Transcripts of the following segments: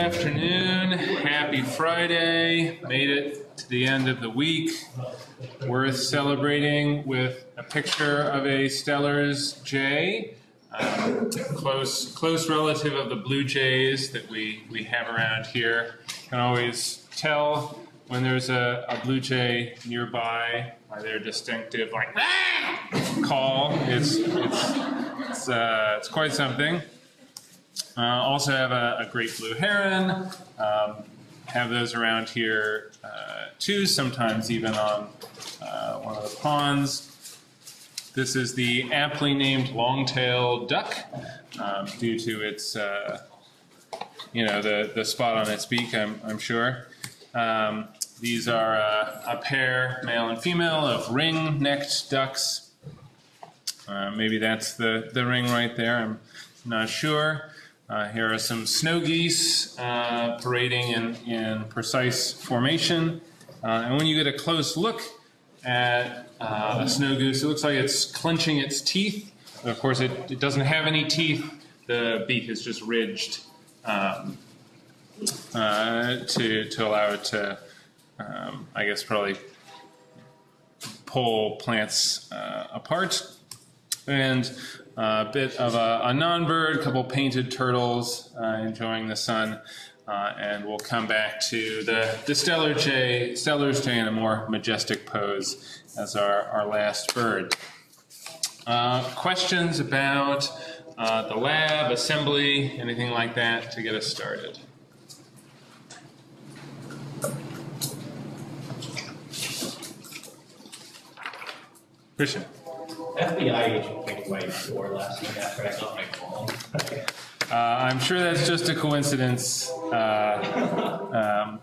afternoon. Happy Friday. Made it to the end of the week. Worth celebrating with a picture of a Steller's jay, um, close close relative of the blue jays that we, we have around here. Can always tell when there's a, a blue jay nearby by their distinctive like ah! call. It's it's it's, uh, it's quite something. Uh, also have a, a, great blue heron. Um, have those around here uh, too, sometimes even on uh, one of the ponds. This is the aptly named long-tailed duck um, due to its, uh, you know, the, the spot on its beak, I'm, I'm sure. Um, these are uh, a pair, male and female, of ring-necked ducks. Uh, maybe that's the, the ring right there, I'm not sure. Uh, here are some snow geese uh, parading in, in precise formation. Uh, and when you get a close look at uh, a snow goose, it looks like it's clenching its teeth. Of course, it, it doesn't have any teeth. The beak is just ridged um, uh, to, to allow it to, um, I guess, probably pull plants uh, apart. And a bit of a, a non-bird, a couple painted turtles uh, enjoying the sun, uh, and we'll come back to the, the stellar jay, Steller's jay in a more majestic pose as our, our last bird. Uh, questions about uh, the lab, assembly, anything like that to get us started? Christian. FBI agent white door last night after I got my call. Uh, I'm sure that's just a coincidence. Uh, um,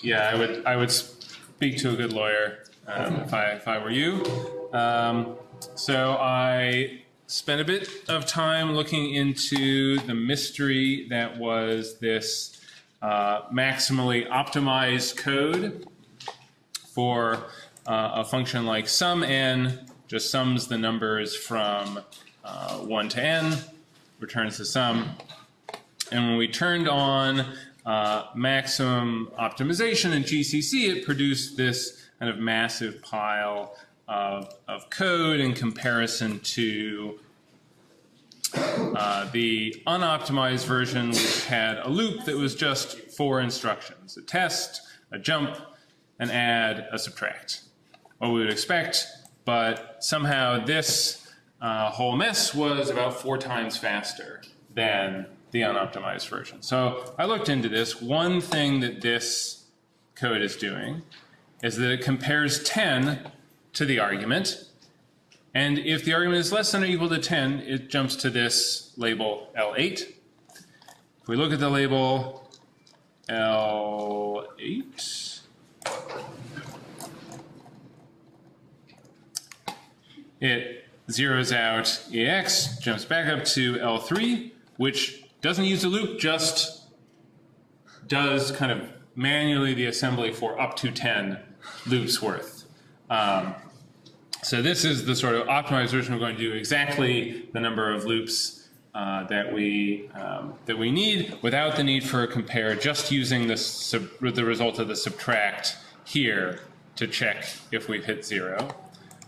yeah, I would I would speak to a good lawyer um, if I if I were you. Um, so I spent a bit of time looking into the mystery that was this uh, maximally optimized code for uh, a function like sum n just sums the numbers from uh, 1 to n, returns the sum. And when we turned on uh, maximum optimization in GCC, it produced this kind of massive pile of, of code in comparison to uh, the unoptimized version, which had a loop that was just four instructions, a test, a jump, an add, a subtract. What we would expect but somehow this uh, whole mess was about four times faster than the unoptimized version. So I looked into this. One thing that this code is doing is that it compares 10 to the argument. And if the argument is less than or equal to 10, it jumps to this label L8. If we look at the label L8, it zeroes out EX, jumps back up to L3, which doesn't use a loop, just does kind of manually the assembly for up to 10 loops worth. Um, so this is the sort of optimized version. We're going to do exactly the number of loops uh, that we um, that we need without the need for a compare, just using the, the result of the subtract here to check if we've hit zero.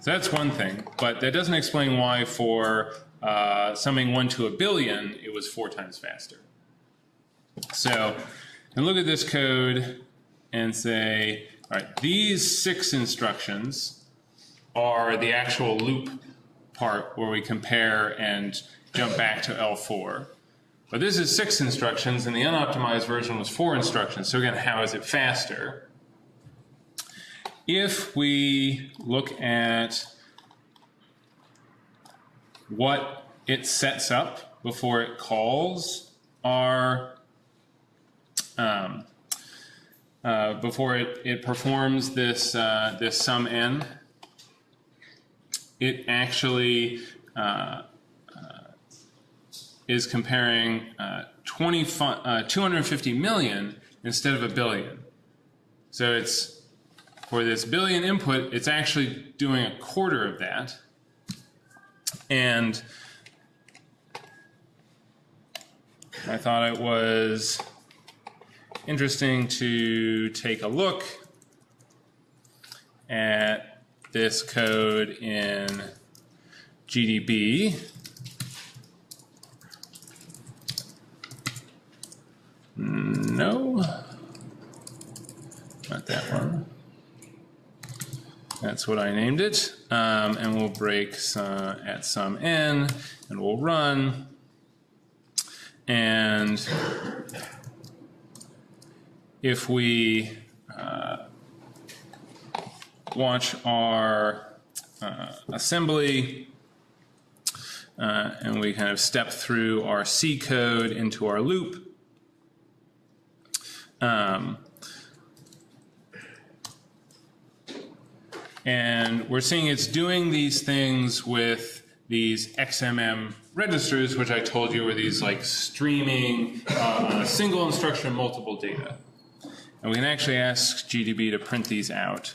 So that's one thing, but that doesn't explain why for uh, summing one to a billion, it was four times faster. So, and look at this code and say, all right, these six instructions are the actual loop part where we compare and jump back to L4. But this is six instructions, and the unoptimized version was four instructions. So again, how is it faster? If we look at what it sets up before it calls our um, uh, before it, it performs this uh, this sum n, it actually uh, uh is comparing uh, 20 uh, 250 million instead of a billion. So it's for this billion input, it's actually doing a quarter of that. And I thought it was interesting to take a look at this code in GDB. No, not that one. That's what I named it. Um, and we'll break some, at some n, and we'll run. And if we uh, watch our uh, assembly, uh, and we kind of step through our C code into our loop. Um, and we're seeing it's doing these things with these XMM registers, which I told you were these like streaming uh, single instruction, multiple data. And we can actually ask GDB to print these out.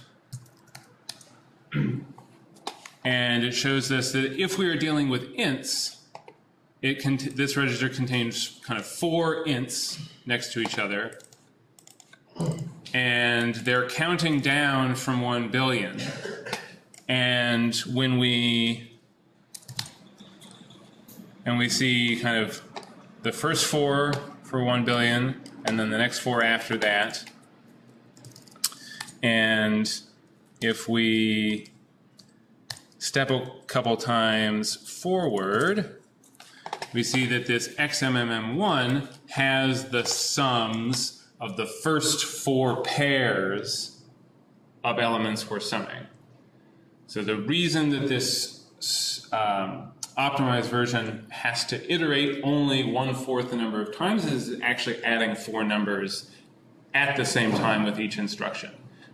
And it shows us that if we are dealing with ints, it this register contains kind of four ints next to each other. And they're counting down from 1 billion. And when we and we see kind of the first four for 1 billion and then the next four after that. And if we step a couple times forward, we see that this XMM1 has the sums of the first four pairs of elements we're summing. So the reason that this um, optimized version has to iterate only one-fourth the number of times is actually adding four numbers at the same time with each instruction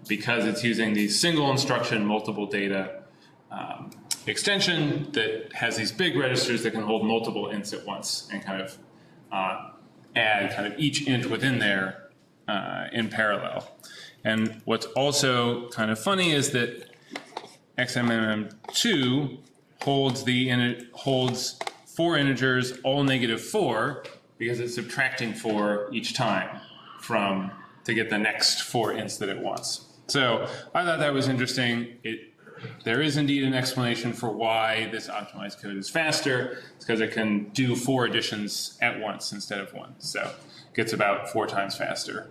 because it's using the single instruction multiple data um, extension that has these big registers that can hold multiple ints at once and kind of uh, add kind of each int within there uh, in parallel. And what's also kind of funny is that XMM2 holds the it holds four integers, all negative four, because it's subtracting four each time from to get the next four ints that it wants. So I thought that was interesting. It there is indeed an explanation for why this optimized code is faster. It's because it can do four additions at once instead of one. So gets about four times faster.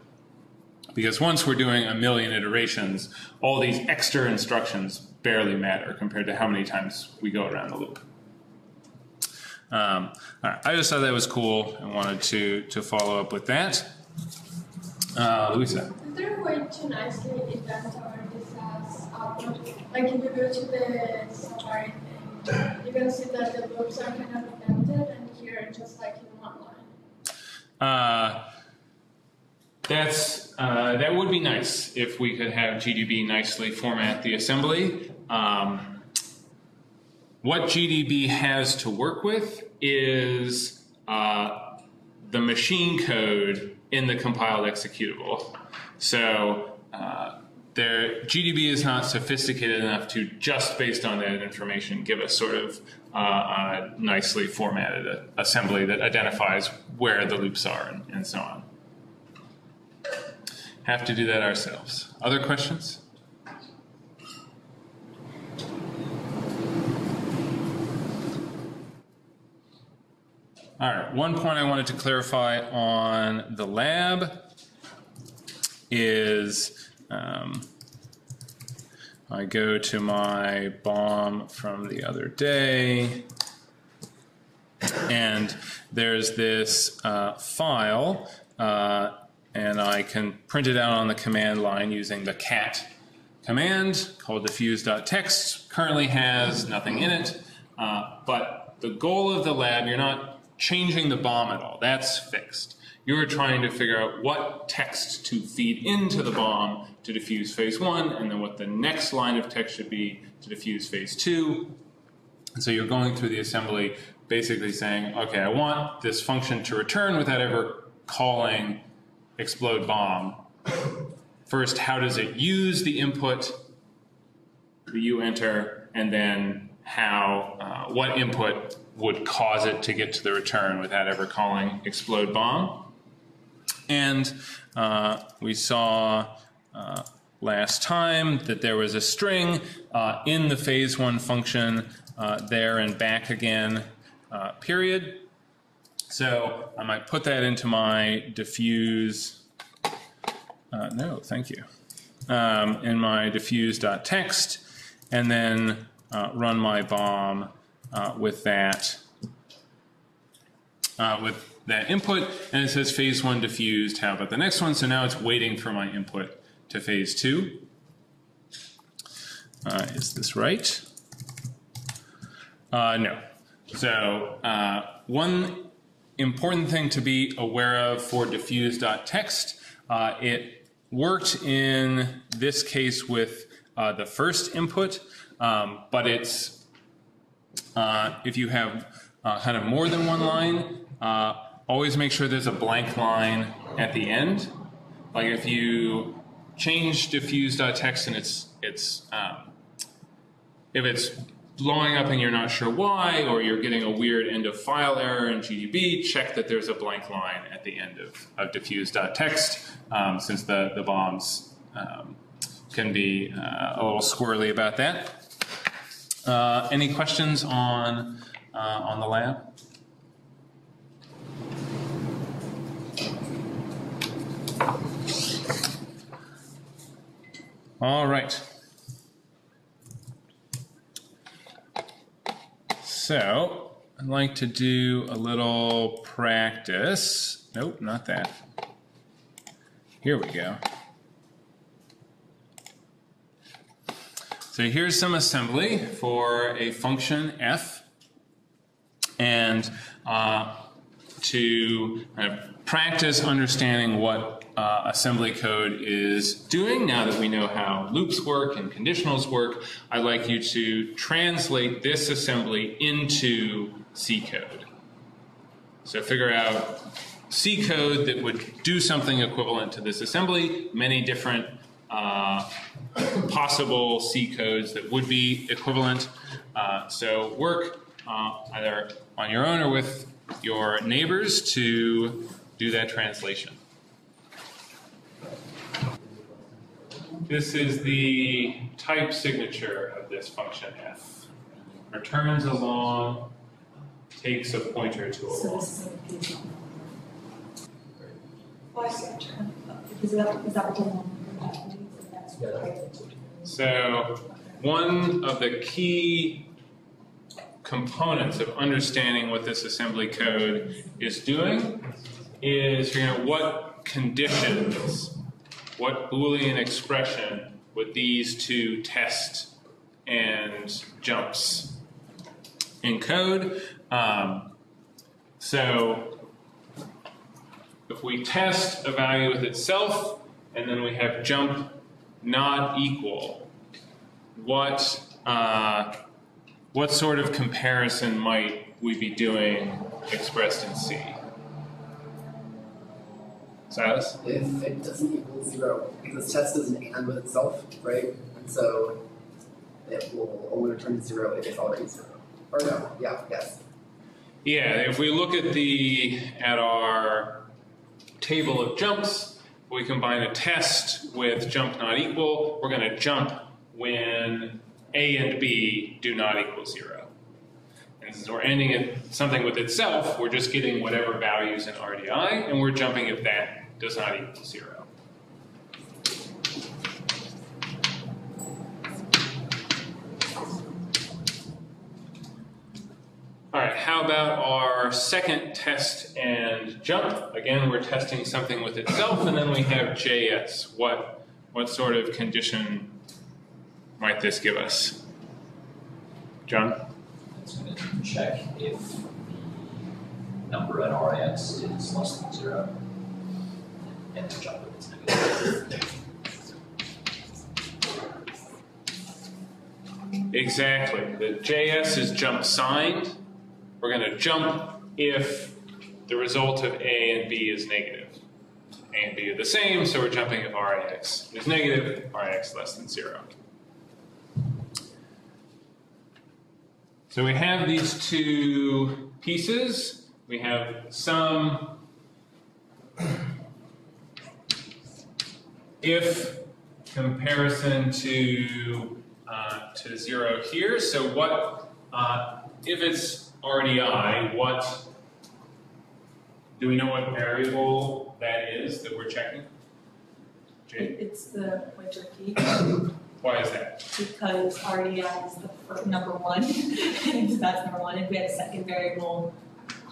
Because once we're doing a million iterations, all these extra instructions barely matter compared to how many times we go around the loop. Um, I just thought that was cool and wanted to, to follow up with that. Uh, Luisa. Is there a way to nicely event our as output? Like if you go to the Safari thing, you can see that the loops are kind of indented and here just like. Uh, that's uh, that would be nice if we could have GDB nicely format the assembly. Um, what GDB has to work with is uh, the machine code in the compiled executable. So uh, their GDB is not sophisticated enough to just based on that information give us sort of uh, a nicely formatted assembly that identifies where the loops are and, and so on. Have to do that ourselves. Other questions? All right, one point I wanted to clarify on the lab is um, I go to my bomb from the other day, and there's this uh, file, uh, and I can print it out on the command line using the cat command called diffuse.txt. Currently has nothing in it, uh, but the goal of the lab, you're not changing the bomb at all. That's fixed. You're trying to figure out what text to feed into the bomb to diffuse phase one, and then what the next line of text should be to diffuse phase two. And so you're going through the assembly basically saying, okay, I want this function to return without ever calling explode bomb. First, how does it use the input that you enter, and then how, uh, what input would cause it to get to the return without ever calling explode bomb. And uh, we saw uh, last time that there was a string uh, in the phase one function uh, there and back again uh, period. So I might put that into my diffuse. Uh, no, thank you. Um, in my diffuse.txt, and then run my bomb with that with that input, and it says phase one diffused. How about the next one? So now it's waiting for my input to phase two. Uh, is this right? Uh, no. So uh, one important thing to be aware of for diffuse.txt, uh, it worked in this case with uh, the first input, um, but it's uh, if you have uh, kind of more than one line, always make sure there's a blank line at the end. Like if you change diffuse.txt and it's it's um, if it's blowing up and you're not sure why, or you're getting a weird end of file error in GDB, check that there's a blank line at the end of, of diffuse.txt, um, since the, the bombs um, can be uh, a little squirrely about that. Uh, any questions on, uh, on the lab? All right. So, I'd like to do a little practice. Nope, not that. Here we go. So here's some assembly for a function f. And uh, to practice understanding what uh, assembly code is doing, now that we know how loops work and conditionals work, I'd like you to translate this assembly into C code. So figure out C code that would do something equivalent to this assembly, many different uh, possible C codes that would be equivalent. Uh, so work uh, either on your own or with your neighbors to do that translation. This is the type signature of this function f. Returns a long, takes a pointer to a So long. this is a you're- Is that, is that what you're that's right. So, one of the key components of understanding what this assembly code is doing is figuring out what conditions, what Boolean expression would these two test and jumps encode. Um, so, if we test a value with itself, and then we have jump not equal, what uh, what sort of comparison might we be doing expressed in C? Silas? if it doesn't equal zero, because test is an and with itself, right? And so it will only return to zero if it's already zero. Or no, yeah, yes. Yeah, if we look at the at our table of jumps, we combine a test with jump not equal, we're going to jump when A and B do not equal zero. And since we're ending at something with itself, we're just getting whatever values in RDI, and we're jumping if that does not equal zero. All right, how about our second test and jump? Again, we're testing something with itself, and then we have JS. What, what sort of condition might this give us? John? It's going to check if the number at RAX is less than zero. And if. Exactly. The JS is jump signed. We're going to jump if the result of A and B is negative. A and B are the same, so we're jumping if RAX is negative, RAX less than zero. So we have these two pieces. We have some if comparison to, uh, to zero here, so what, uh, if it's RDI, what, do we know what variable that is that we're checking? It- It's the pointer key, why is that? because RDI is the first, number one, and that's number one, if we had a second variable,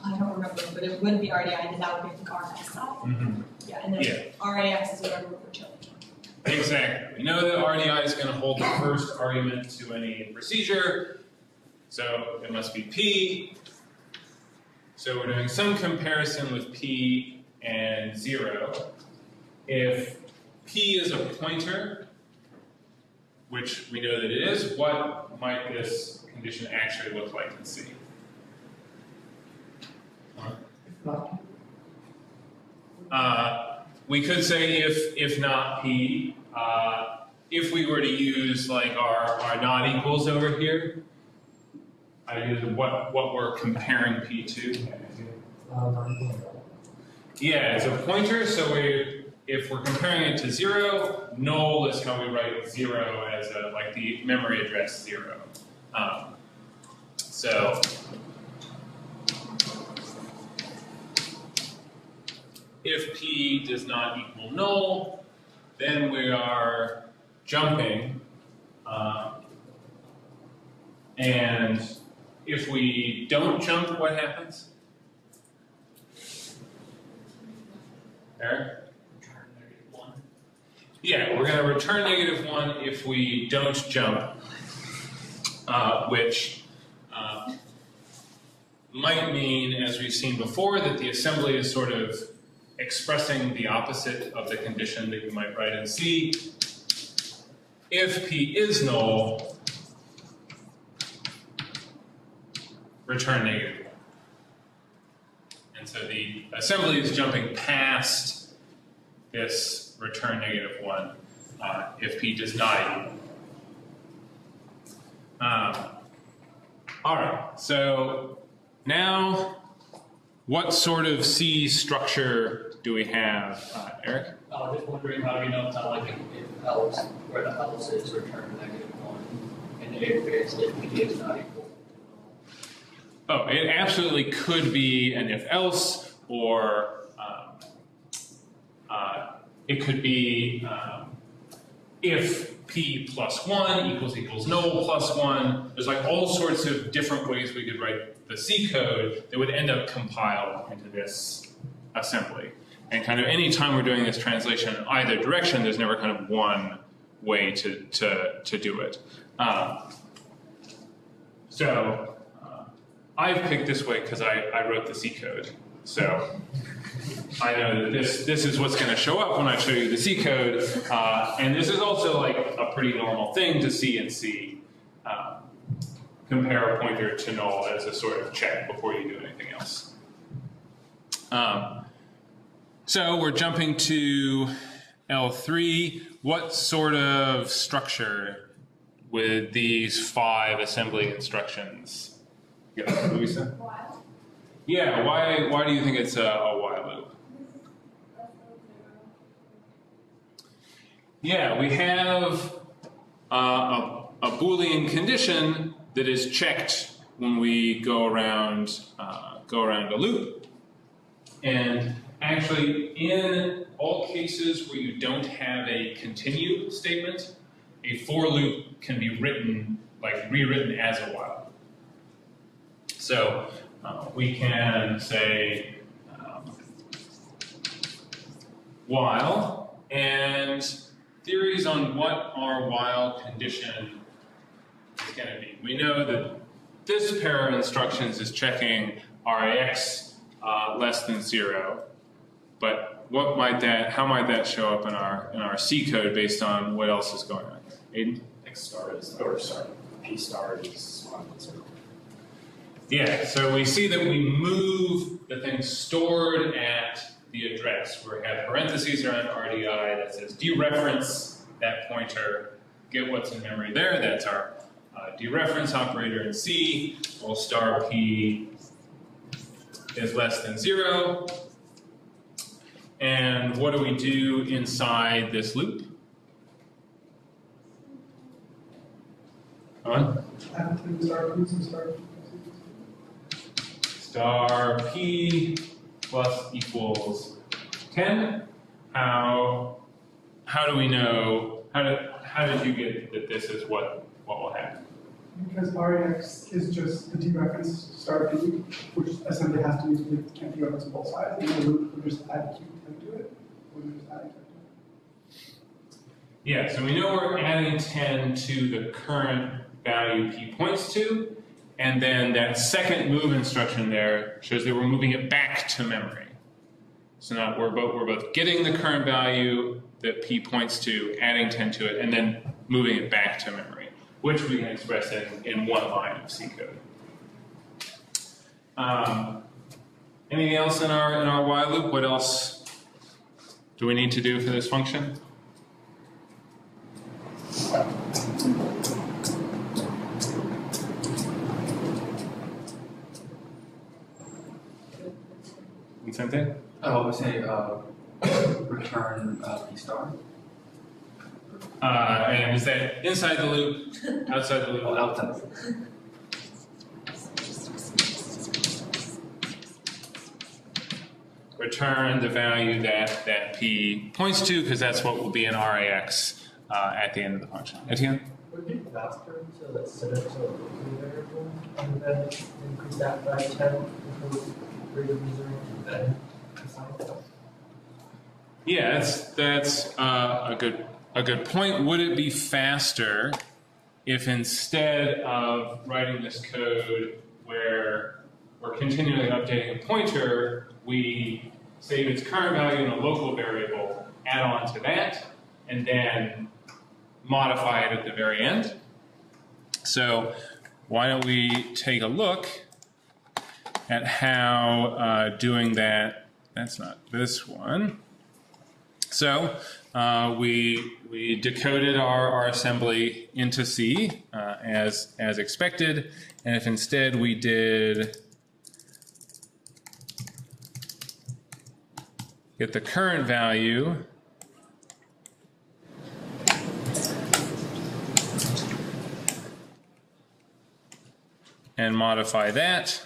I don't remember, but it wouldn't be RDI, then that would be the RSI. Yeah, and Yeah. then RAX is whatever we're checking. Exactly. We know that RDI is going to hold the first argument to any procedure, so it must be P. So we're doing some comparison with P and zero. If P is a pointer, which we know that it is, what might this condition actually look like in C? Uh, we could say if if not p, uh, if we were to use like our, our not equals over here, I use what what we're comparing p to. Yeah, it's a pointer, so we if we're comparing it to zero, null is how we write zero as a like the memory address zero. Um, so if p does not equal null, then we are jumping. Uh, and if we don't jump, what happens? Eric? Yeah, we're going to return negative 1 if we don't jump, uh, which uh, might mean, as we've seen before, that the assembly is sort of expressing the opposite of the condition that you might write in C. If P is null, return negative 1. And so the assembly is jumping past this return negative 1 uh, if P does not equal. Um, all right, so now what sort of C structure do we have, uh, Eric? I was just wondering how do we know it's not like if else, where the else is return negative one, and if it's, if P is not equal. Oh, it absolutely could be an if else, or um, uh, it could be um, if p plus 1 equals equals null plus 1. There's like all sorts of different ways we could write the C code that would end up compiled into this assembly. And kind of any time we're doing this translation in either direction, there's never kind of one way to, to, to do it. Um, so uh, I've picked this way because I, I wrote the C code. So I know that this this is what's going to show up when I show you the C code, uh, and this is also like a pretty normal thing to see in C. Um, compare a pointer to null as a sort of check before you do anything else. Um, so we're jumping to L3. What sort of structure with these five assembly instructions? Yeah, Louisa? While. Yeah, why, why do you think it's a, a while loop? Yeah, we have uh, a, a Boolean condition that is checked when we go around uh, go around a loop. And actually, in all cases where you don't have a continue statement, a for loop can be written like rewritten as a while. So uh, we can say um, while and theories on what our while condition is going to be. We know that this pair of instructions is checking RAX uh, less than zero, but what might that, how might that show up in our in our C code based on what else is going on? Aiden? X star is, or sorry, P star is smaller than zero. Yeah, so we see that we move the thing stored at the address. where We have parentheses around RDI that says dereference that pointer, get what's in memory there. That's our uh, dereference operator in C. Well, star P is less than zero. And what do we do inside this loop? On? Star P plus equals 10. How, how do we know, how did, how did you get that this is what, what will happen? Because RAX is just the dereference star P, which essentially has to use the can't dereference on both sides, and the loop will just add Q to it, just to it. Yeah, so we know we're adding 10 to the current value P points to, and then that second move instruction there shows that we're moving it back to memory. So now we're both, we're both getting the current value that P points to, adding 10 to it, and then moving it back to memory, which we can express in, in one line of C code. Um, anything else in our, in our while loop? What else do we need to do for this function? Vicente? Oh, we say, uh, return, uh, P star. Uh, and is that inside the loop, outside the loop? Oh, outside. Return the value that, that P points to, because that's what will be in RAX uh, at the end of the function. Etienne? Would it be faster to set it to a local variable and then increase that by ten because rate of user and then assign it? Yeah, that's, that's uh, a good, a good point. Would it be faster if instead of writing this code where we're continually updating a pointer, we save its current value in a local variable, add on to that, and then modify it at the very end? So why don't we take a look at how uh, doing that, that's not this one. So uh, we, we decoded our, our assembly into C uh, as, as expected, and if instead we did get the current value and modify that,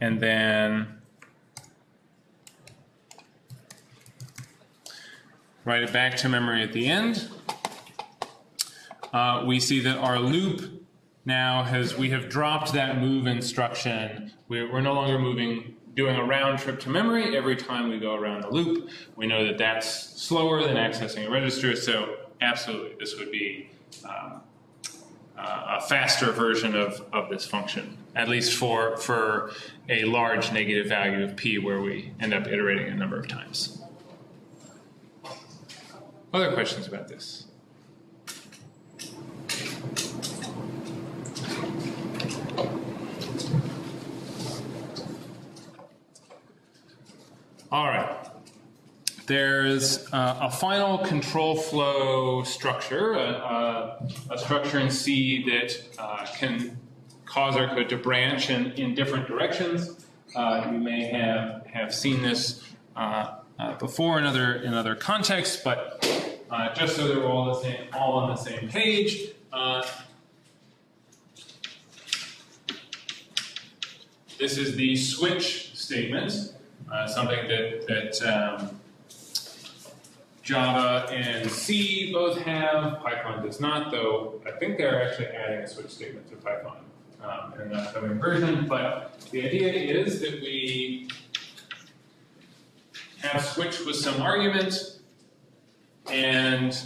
and then write it back to memory at the end. Uh, we see that our loop now has, we have dropped that move instruction. We're, we're no longer moving, doing a round trip to memory every time we go around the loop. We know that that's slower than accessing a register, so absolutely, this would be um, uh, a faster version of, of this function, at least for, for a large negative value of p where we end up iterating a number of times. Other questions about this? All right. There's uh, a final control flow structure, a, a, a structure in C that uh, can cause our code to branch in, in different directions. Uh, you may have, have seen this uh, uh, before in other, in other contexts, but uh, just so they're all, the same, all on the same page, this is the switch statement, something that, that um, Java and C both have. Python does not, though I think they're actually adding a switch statement to Python um, in an upcoming version. But the idea is that we have switch with some argument and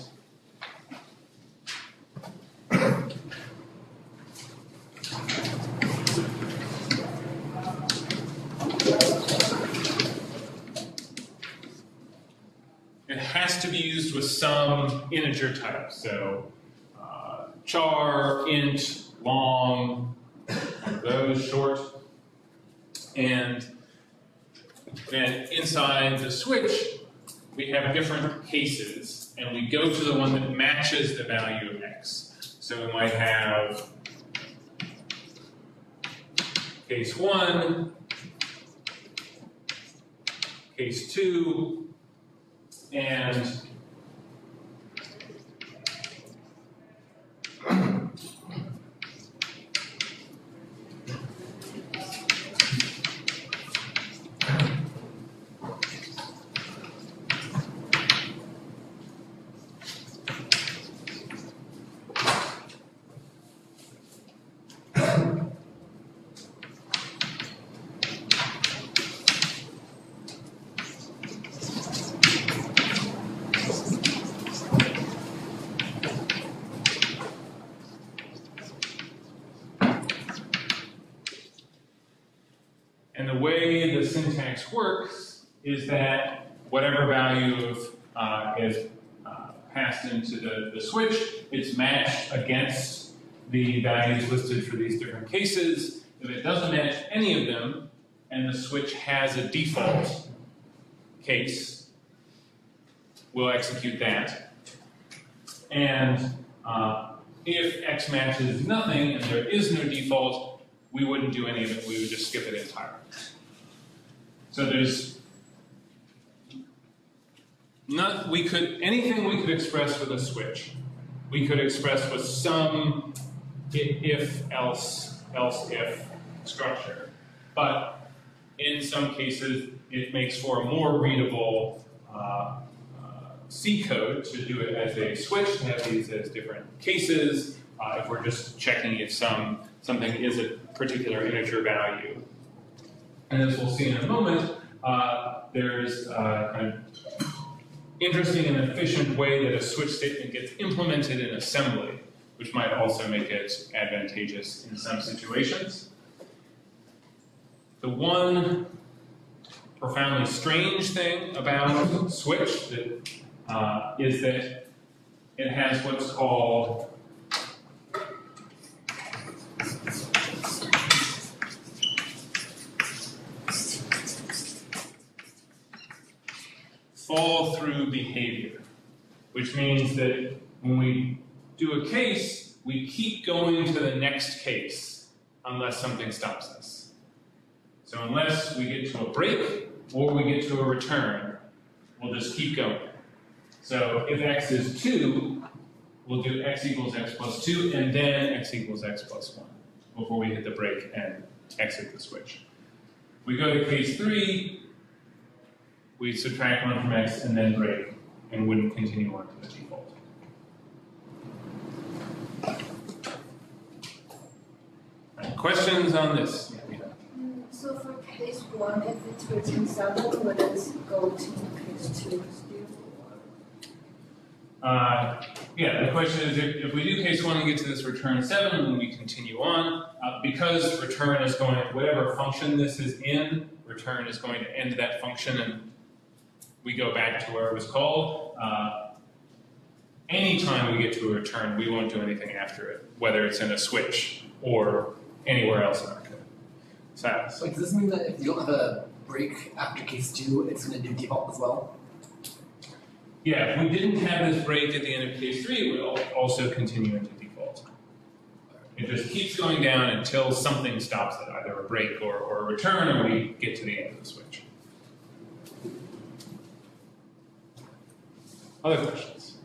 it has to be used with some integer type. So uh, char, int, long, those short. And then inside the switch, we have different cases, and we go to the one that matches the value of x. So we might have case one, case two, and And the way the syntax works is that whatever value of, uh, is uh, passed into the, the switch, it's matched against the values listed for these different cases. If it doesn't match any of them, and the switch has a default case, we'll execute that. And uh, if x matches nothing and there is no default, we wouldn't do any of it, we would just skip it entirely. So there's not, we could, anything we could express with a switch, we could express with some if, else, else if structure. But in some cases, it makes for a more readable uh, uh, C code to do it as a switch, to have these as different cases, uh, if we're just checking if some something is a particular integer value. And as we'll see in a moment, uh, there's uh, kind interesting and efficient way that a switch statement gets implemented in assembly, which might also make it advantageous in some situations. The one profoundly strange thing about switch that, uh, is that it has what's called fall through behavior, which means that when we do a case, we keep going to the next case unless something stops us. So unless we get to a break or we get to a return, we'll just keep going. So if x is 2, we'll do x equals x plus 2 and then x equals x plus 1 before we hit the break and exit the switch. We go to case 3, we subtract 1 from x and then break and wouldn't continue on to the default. Alright, Questions on this? Yeah, yeah. Mm, So for case one, if it's written seven, would it go to case two still? Uh, yeah, the question is if, if we do case one and get to this return seven, then we continue on. Uh, because return is going, to whatever function this is in, return is going to end that function and we go back to where it was called. Uh, anytime we get to a return, we won't do anything after it, whether it's in a switch or anywhere else in our code. So, So does this mean that if you don't have a break after case two, it's gonna do default as well? yeah, if we didn't have this break at the end of case three, it would also continue into default. It just keeps going down until something stops it, either a break or, or a return, or we get to the end of the switch. Other questions?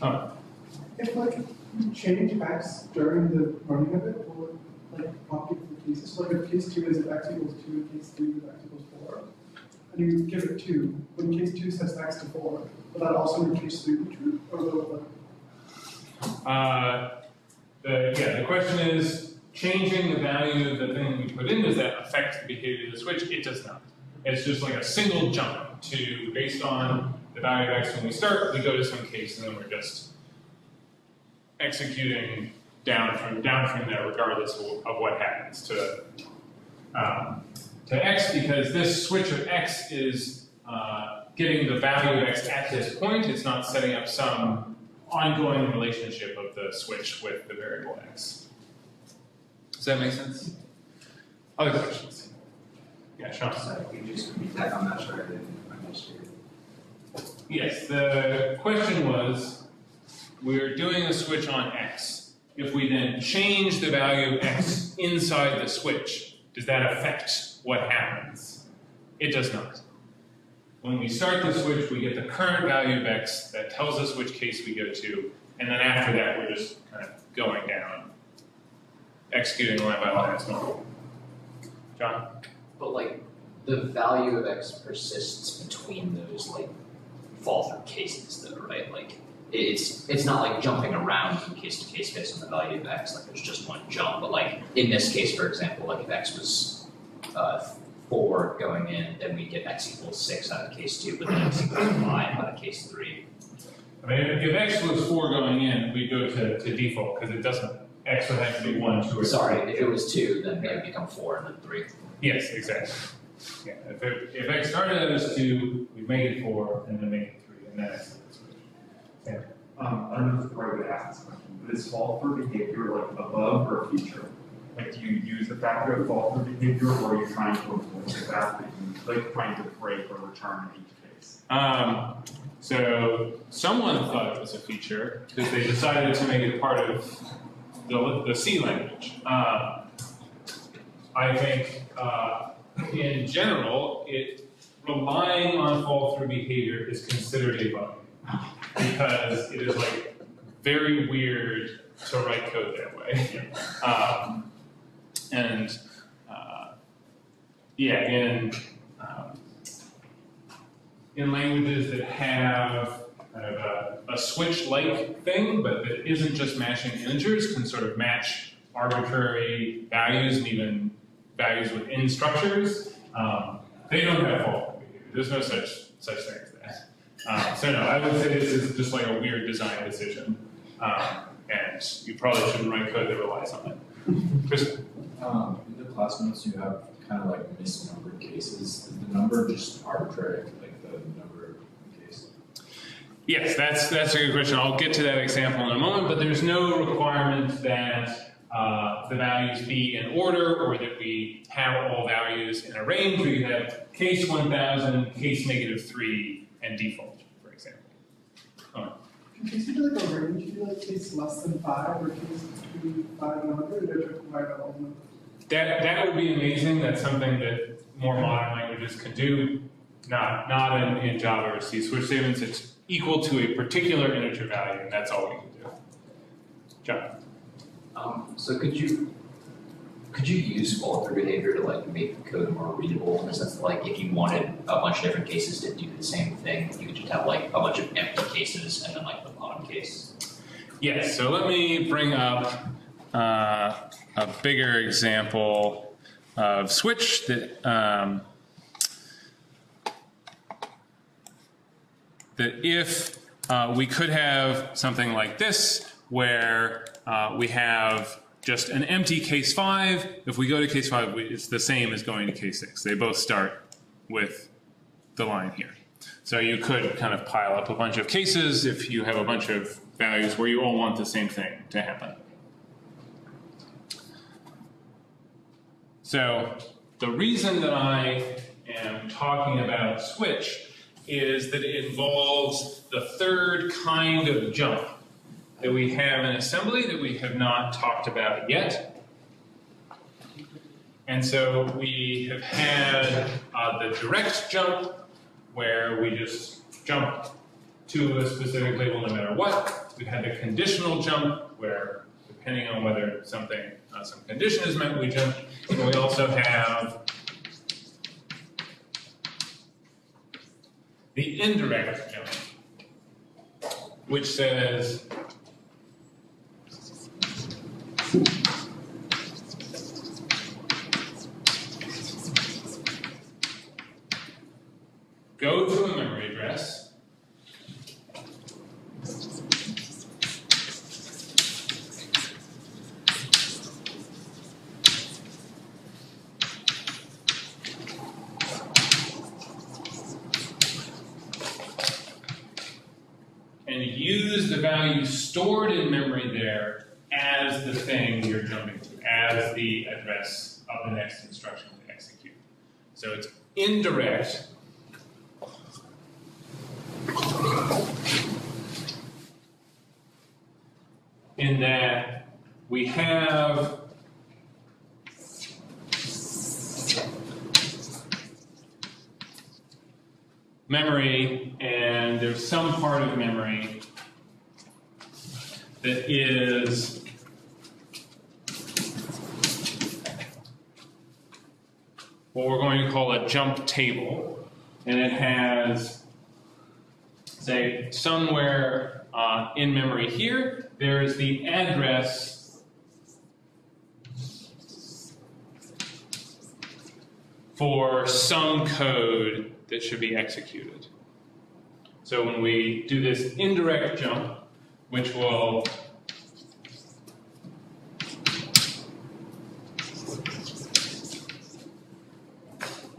Oh, If like you change x during the running of it, will it like update the cases? So like if case two is if x equals two, and case three is if x equals four, and you give it two, when case two sets x to four, will that also make case three be true? Or will it like, Uh, the, yeah, the question is, changing the value of the thing we put in, does that affect the behavior of the switch? It does not. It's just like a single jump to, based on the value of x when we start, we go to some case and then we're just executing down from, down from there regardless of, what happens to, um, to x because this switch of x is uh, getting the value of x at this point. It's not setting up some ongoing relationship of the switch with the variable x. Does that make sense? Other questions? Yeah, Sean. So can you just repeat that? I'm not sure I didn't understand. Yes, the question was, we're doing a switch on X. If we then change the value of X inside the switch, does that affect what happens? It does not. When we start the switch, we get the current value of X that tells us which case we go to, and then after that, we're just kind of going down, executing line by line as normal. John? But like, the value of X persists between those like fall through cases though, right? Like, it's, it's not like jumping around from case to case based on the value of X, like there's just one jump, but like, in this case, for example, like if X was, uh, four going in, then we get X equals six out of case two, but then X equals five out of case three. I mean, if if X was four going in, we go to, to default, because it doesn't, X would have to be one, two, or three. Sorry, if it was two, then it would become four and then three. Yes, exactly. Yeah, if, it, if X started out as two, we make it four, and then make it three, and then X is switch. Um, I don't know if the right way to ask this question, but is fall for behavior like above or a feature? Like, do you use the factor of fall through behavior, or are you trying to avoid the fact that you, like, trying to break or return in each case? Um, so someone thought it was a feature because they decided to make it part of the, the C language. Um, I think uh, in general, it relying on fall through behavior is considered a bug because it is like very weird to write code that way. Um, and uh, yeah, in um, in languages that have kind of a, a switch-like thing, but that isn't just matching integers, can sort of match arbitrary values and even values within structures. Um, they don't have fault behavior. There's no such such thing as that. Um, so no, I would say this is just like a weird design decision, um, and you probably shouldn't write code that relies on it. Chris, Um, in the class notes, you have kind of like misnumbered cases. Is the number just arbitrary, like the number of cases? Yes, that's that's a good question. I'll get to that example in a moment, but there's no requirement that uh, the values be in order or that we have all values in a range. We could have case 1000, case negative 3, and default, for example. In case you do like a range, you do like case less than five or case between five and hundred, or just provide all numbers? That, that would be amazing. That's something that more modern languages can do. Not, not in, in Java or C. Switch statements, it's equal to a particular integer value, and that's all we can do. John? Um, so could you, could you use fall through behavior to like make the code more readable in the sense that like if you wanted a bunch of different cases to do the same thing, you could just have like a bunch of empty cases and then like the bottom case? Yes, so let me bring up uh, a bigger example of switch that um, that if uh, we could have something like this where uh, we have just an empty case 5 if we go to case 5 we, it's the same as going to case 6 they both start with the line here so you could kind of pile up a bunch of cases if you have a bunch of values where you all want the same thing to happen. So the reason that I am talking about switch is that it involves the third kind of jump that we have in assembly that we have not talked about yet. And so we have had uh, the direct jump where we just jump to a specific label no matter what. We've had the conditional jump where depending on whether something, uh, some condition is met, we jump. We also have the indirect jump, which says go to a memory address and use the value stored in memory there as the thing you're jumping to, as the address of the next instruction to execute. So it's indirect. In that we have memory, and there's some part of memory that is what we're going to call a jump table, and it has, say, somewhere uh, in memory here, there is the address for some code that should be executed. So when we do this indirect jump, which will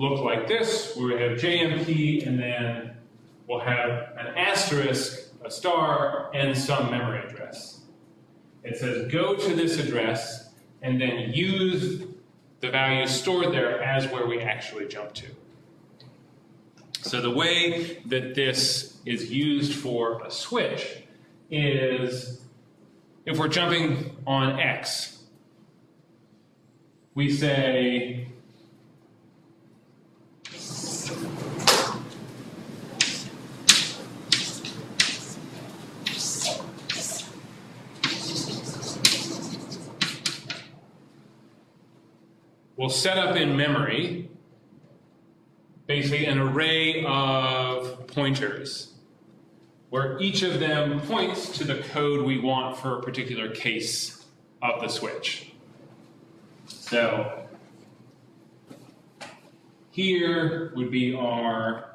look like this, where we have JMP and then we'll have an asterisk, a star, and some memory address. It says go to this address and then use the value stored there as where we actually jump to. So the way that this is used for a switch is if we're jumping on X, we say we'll set up in memory basically an array of pointers where each of them points to the code we want for a particular case of the switch. So here would be our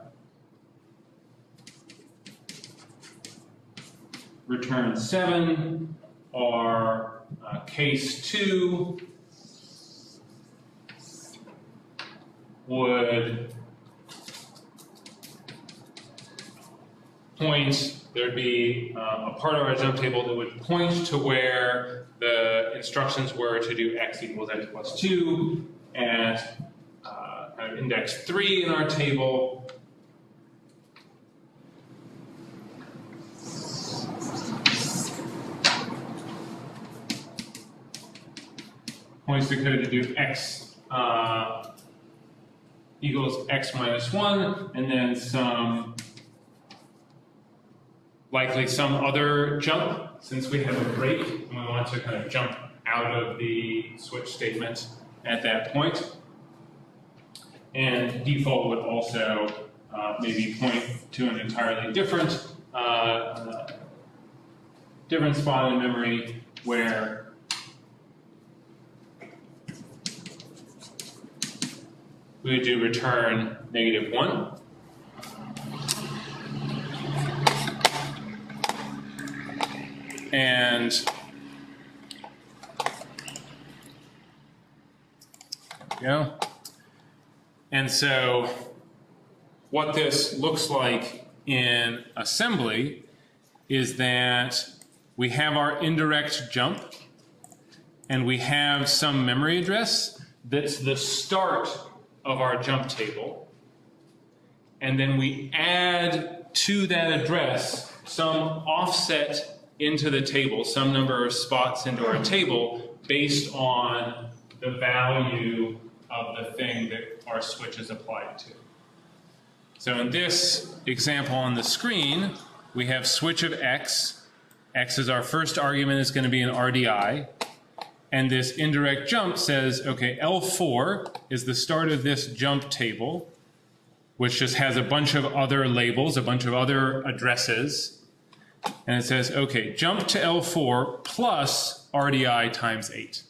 return 7, our uh, case 2 would point, there'd be uh, a part of our jump table that would point to where the instructions were to do x equals x plus 2 at uh, kind of index 3 in our table. Points the code to do x uh, equals x minus 1, and then some likely some other jump, since we have a break, and we want to kind of jump out of the switch statement at that point. And default would also uh, maybe point to an entirely different, uh, different spot in memory where we would do return negative 1. And go. And so what this looks like in assembly is that we have our indirect jump and we have some memory address that's the start of our jump table. And then we add to that address some offset into the table, some number of spots into our table based on the value of the thing that our switch is applied to. So in this example on the screen, we have switch of x. x is our first argument, is going to be an RDI. And this indirect jump says, okay, L4 is the start of this jump table, which just has a bunch of other labels, a bunch of other addresses. And it says, okay, jump to L4 plus RDI times 8.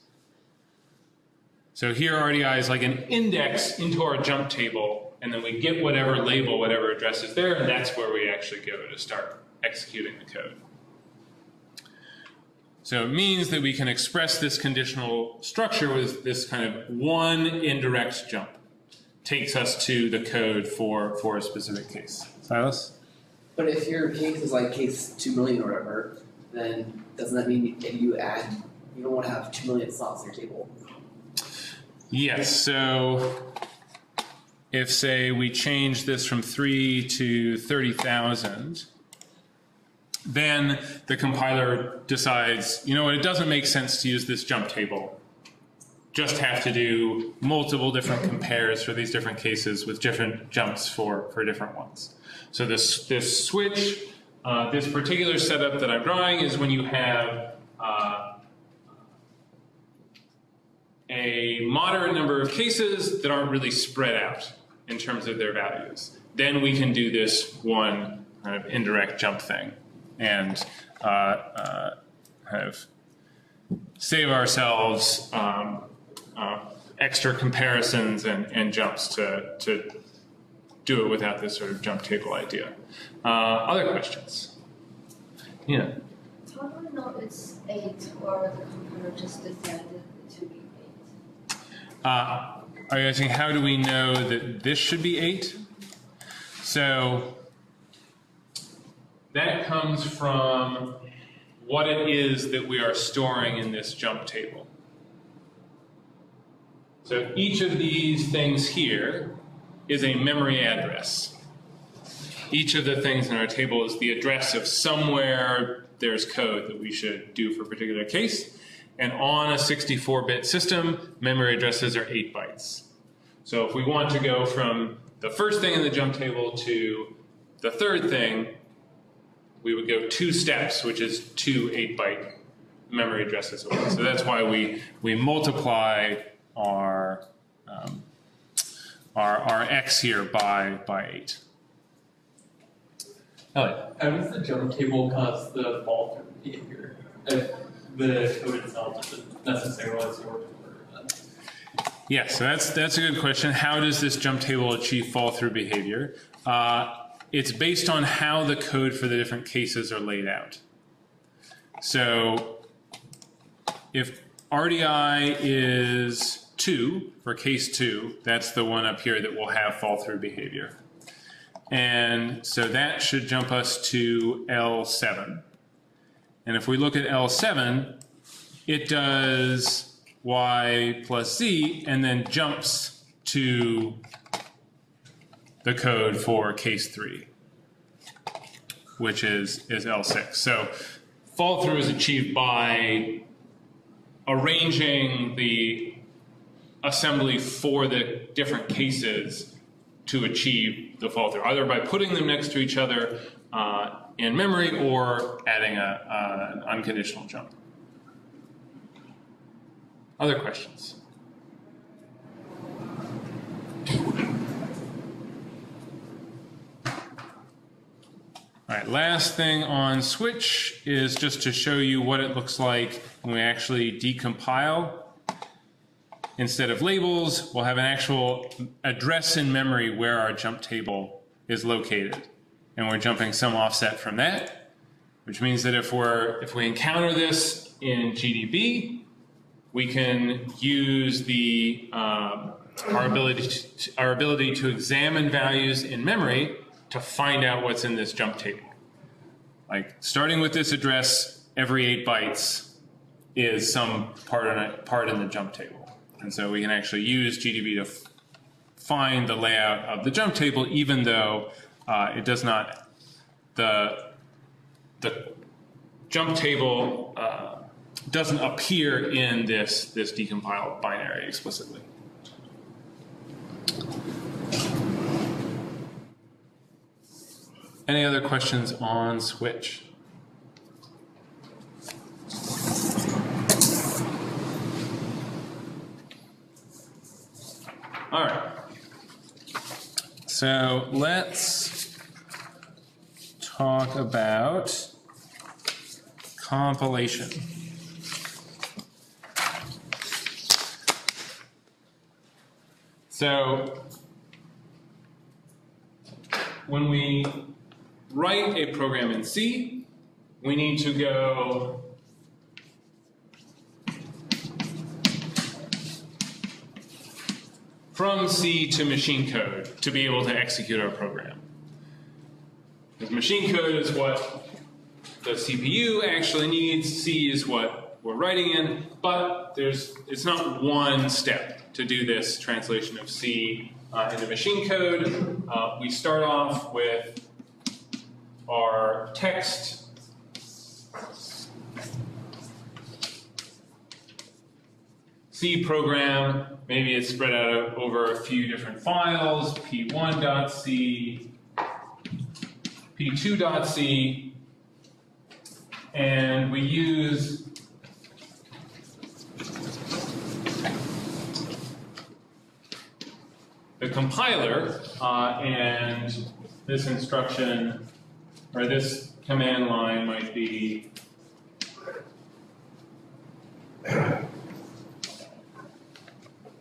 So here RDI is like an index into our jump table, and then we get whatever label, whatever address is there, and that's where we actually go to start executing the code. So it means that we can express this conditional structure with this kind of one indirect jump. Takes us to the code for, for a specific case. Silas? But if your case is like case two million or whatever, then doesn't that mean if you add, you don't want to have two million slots in your table? Yes, so if say we change this from 3 to 30,000, then the compiler decides, you know what, it doesn't make sense to use this jump table. Just have to do multiple different compares for these different cases with different jumps for, for different ones. So this, this switch, uh, this particular setup that I'm drawing is when you have uh, a moderate number of cases that aren't really spread out in terms of their values. Then we can do this one kind of indirect jump thing and uh, uh, kind of save ourselves um, uh, extra comparisons and, and jumps to, to do it without this sort of jump table idea. Uh, other questions? Yeah. How do we know it's eight or the computer just decided to be eight? Uh, are you asking how do we know that this should be eight? So that comes from what it is that we are storing in this jump table. So each of these things here is a memory address. Each of the things in our table is the address of somewhere there's code that we should do for a particular case. And on a 64-bit system, memory addresses are 8 bytes. So if we want to go from the first thing in the jump table to the third thing, we would go two steps, which is two 8-byte memory addresses away. So that's why we, we multiply our, um, our, our x here by, by 8. Elliot. How does the jump table cause the fault behavior? If the code itself doesn't necessarily store Yes, so that's that's a good question. How does this jump table achieve fall through behavior? Uh, it's based on how the code for the different cases are laid out. So if RDI is 2 for case 2, that's the one up here that will have fall through behavior. And so that should jump us to L7. And if we look at L7, it does y plus z and then jumps to the code for case 3, which is, is L6. So fall through is achieved by arranging the assembly for the different cases to achieve the fall through, either by putting them next to each other uh, in memory or adding a, uh, an unconditional jump. Other questions? All right, last thing on switch is just to show you what it looks like when we actually decompile. Instead of labels, we'll have an actual address in memory where our jump table is located. And we're jumping some offset from that, which means that if we're if we encounter this in GDB, we can use the um, our ability to, our ability to examine values in memory to find out what's in this jump table. Like starting with this address, every eight bytes is some part in a, part in the jump table, and so we can actually use GDB to find the layout of the jump table, even though uh, it does not the the jump table. Uh, doesn't appear in this, this decompiled binary explicitly. Any other questions on switch? All right. So let's talk about compilation. So when we write a program in C, we need to go from C to machine code to be able to execute our program. Because machine code is what the CPU actually needs, C is what we're writing in, but there's it's not one step to do this translation of C uh, into machine code. Uh, we start off with our text. C program, maybe it's spread out over a few different files, p1.c, p2.c, and we use the compiler uh, and this instruction or this command line might be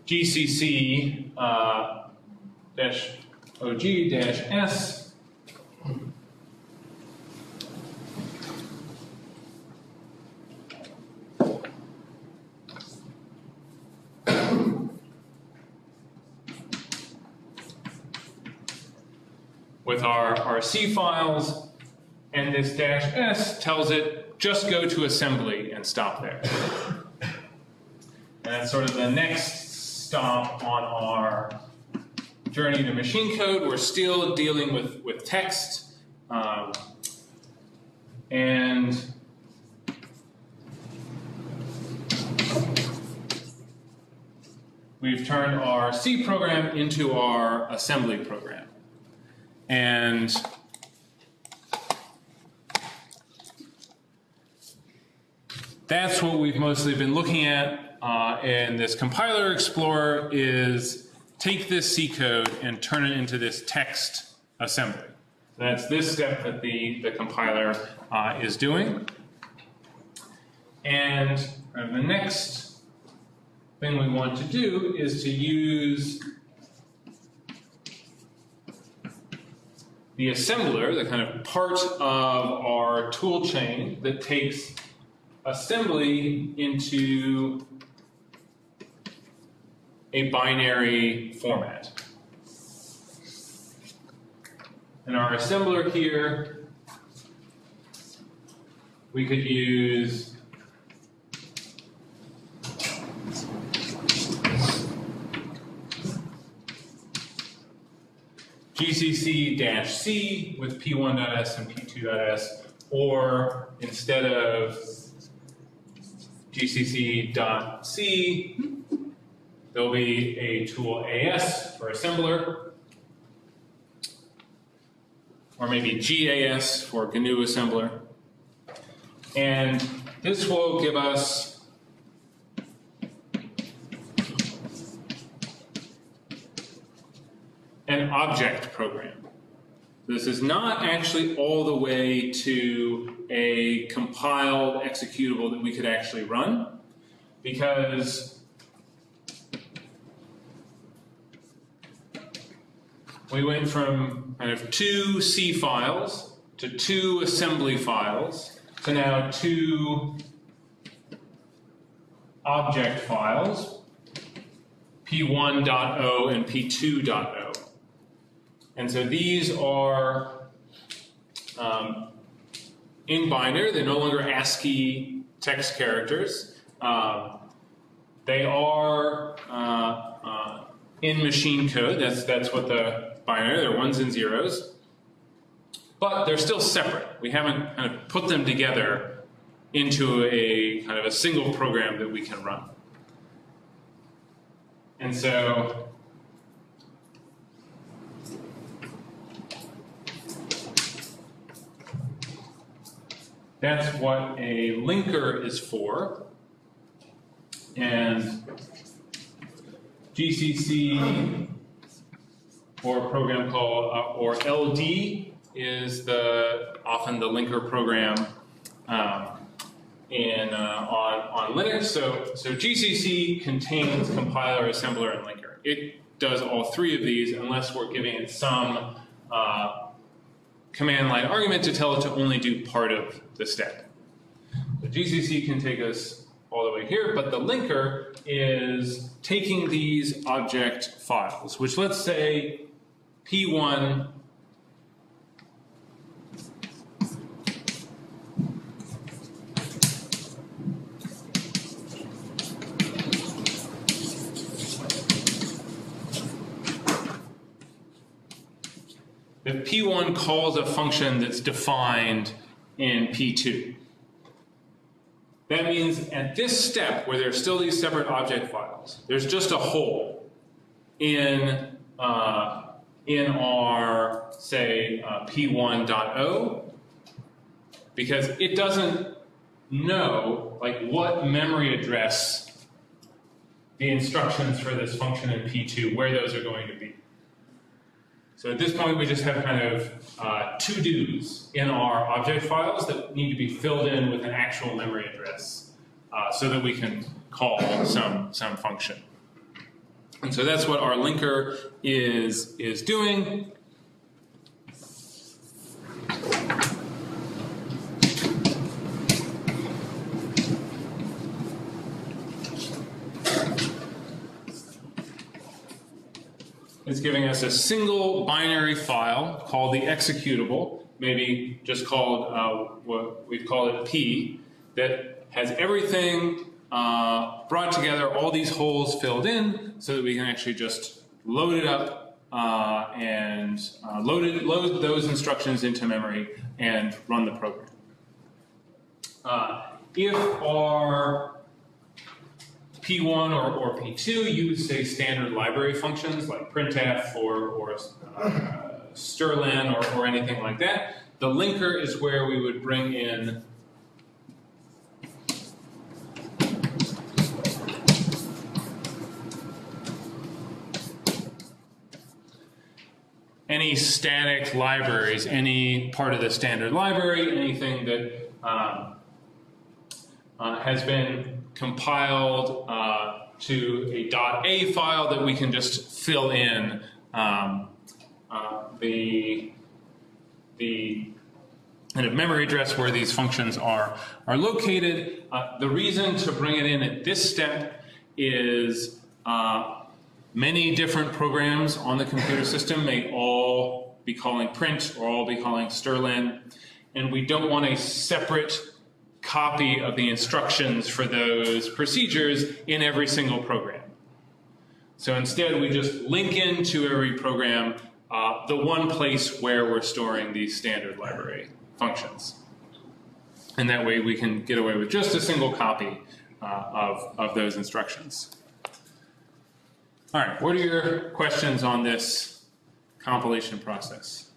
gcc uh, dash og dash s. With our, our C files, and this dash S tells it just go to assembly and stop there. And that's sort of the next stop on our journey to machine code. We're still dealing with, with text. Um, and we've turned our C program into our assembly program. And that's what we've mostly been looking at uh, in this compiler explorer is take this C code and turn it into this text assembly. That's this step that the, the compiler uh, is doing. And uh, the next thing we want to do is to use the assembler, the kind of part of our tool chain that takes assembly into a binary format. In our assembler here, we could use gcc-c with p1.s and p2.s, or instead of gcc.c, there'll be a tool as for assembler, or maybe GAS for GNU assembler. And this will give us an object program. This is not actually all the way to a compiled executable that we could actually run because we went from kind of two C files to two assembly files to now two object files, p1.o and p2.o. And so these are um, in binary, they're no longer ASCII text characters. Um, they are uh, uh, in machine code, that's, that's what the binary, they're ones and zeros. But they're still separate. We haven't kind of put them together into a kind of a single program that we can run. And so That's what a linker is for. And GCC or program called, uh, or LD is the often the linker program um, in uh, on, on Linux. So, so GCC contains compiler, assembler, and linker. It does all three of these unless we're giving it some uh, command line argument to tell it to only do part of the step. The GCC can take us all the way here, but the linker is taking these object files, which let's say P1 If P1 calls a function that's defined in P2. that means at this step where there's still these separate object files, there's just a hole in uh, in our say uh, p1.o because it doesn't know like what memory address the instructions for this function in p2 where those are going to be. So at this point, we just have kind of uh, to-dos in our object files that need to be filled in with an actual memory address uh, so that we can call some, some function. And so that's what our linker is, is doing. It's giving us a single binary file called the executable, maybe just called, uh, what we've called it P, that has everything uh, brought together, all these holes filled in, so that we can actually just load it up uh, and uh, load, it, load those instructions into memory and run the program. Uh, if our P1 or, or P2 you would say, standard library functions like printf or, or uh, strlen or, or anything like that. The linker is where we would bring in any static libraries, any part of the standard library, anything that um, uh, has been compiled uh, to a .a file that we can just fill in um, uh, the the kind of memory address where these functions are are located. Uh, the reason to bring it in at this step is uh, many different programs on the computer system may all be calling print or all be calling strlen, and we don't want a separate copy of the instructions for those procedures in every single program. So instead, we just link into every program uh, the one place where we're storing these standard library functions. And that way we can get away with just a single copy uh, of, of those instructions. All right, what are your questions on this compilation process?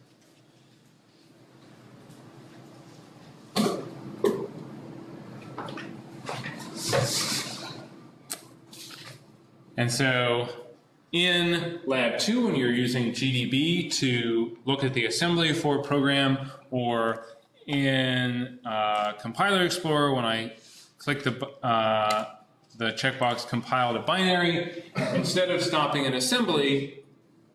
And so in lab two, when you're using GDB to look at the assembly for a program, or in uh, Compiler Explorer, when I click the, uh, the checkbox compile to binary, instead of stopping in assembly,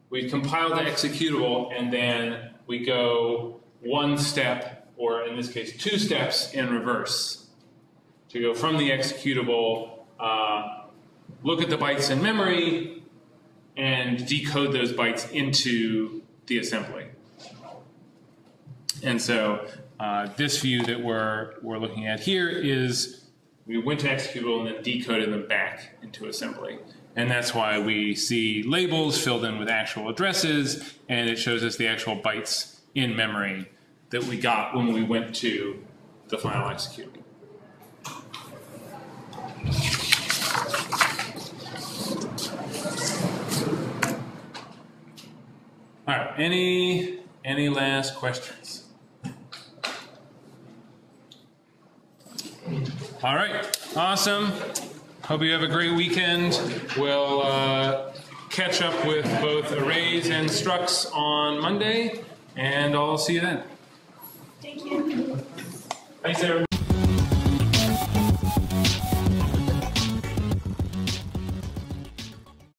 we compile the executable and then we go one step, or in this case, two steps in reverse to go from the executable, uh, look at the bytes in memory, and decode those bytes into the assembly. And so uh, this view that we're, we're looking at here is we went to executable and then decoded them back into assembly. And that's why we see labels filled in with actual addresses, and it shows us the actual bytes in memory that we got when we went to the final executable. All right, any, any last questions? All right, awesome. Hope you have a great weekend. We'll uh, catch up with both arrays and structs on Monday, and I'll see you then. Thank you. Thanks, everyone.